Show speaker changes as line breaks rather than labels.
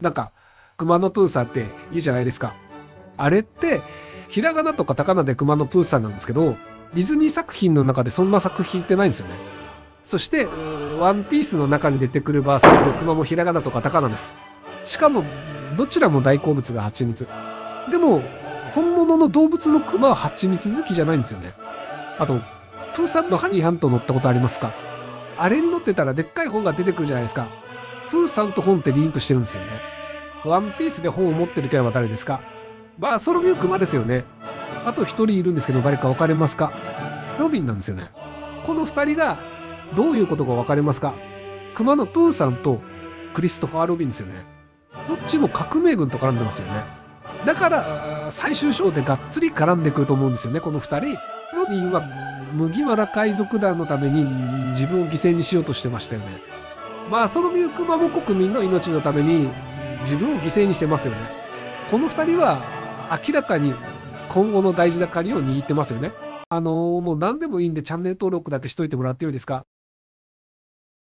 なんか、熊野プーさんっていいじゃないですか。あれって、ひらがなとカタカナで熊野プーさんなんですけど、ディズニー作品の中でそんな作品ってないんですよね。そして、ワンピースの中に出てくるバーサーの熊もひらがなとカタカナです。しかも、どちらも大好物が蜂蜜。でも、本物の動物の熊は蜂蜜好きじゃないんですよね。あと、プーさんのハニーハント乗ったことありますか？あれに乗ってたらでっかい本が出てくるじゃないですか。プーさんと本ってリンクしてるんですよね。ワンピースで本を持ってるキャラは誰ですか？バーソロミュークマですよね。あと一人いるんですけど誰か分かれますか？ロビンなんですよね。この二人がどういうことか分かりますか？熊のプーさんとクリストファー・ロビンですよね。どっちも革命軍と絡んでますよね。だから、最終章でがっつり絡んでくると思うんですよね、この二人。ロビンは麦わら海賊団のために自分を犠牲にしようとしてましたよね。まあ、そのミュークマも国民の命のために自分を犠牲にしてますよね。この2人は明らかに今後の大事な鍵を握ってますよね。あのーもう何でもいいんでチャンネル登録だけしといてもらってよいですか？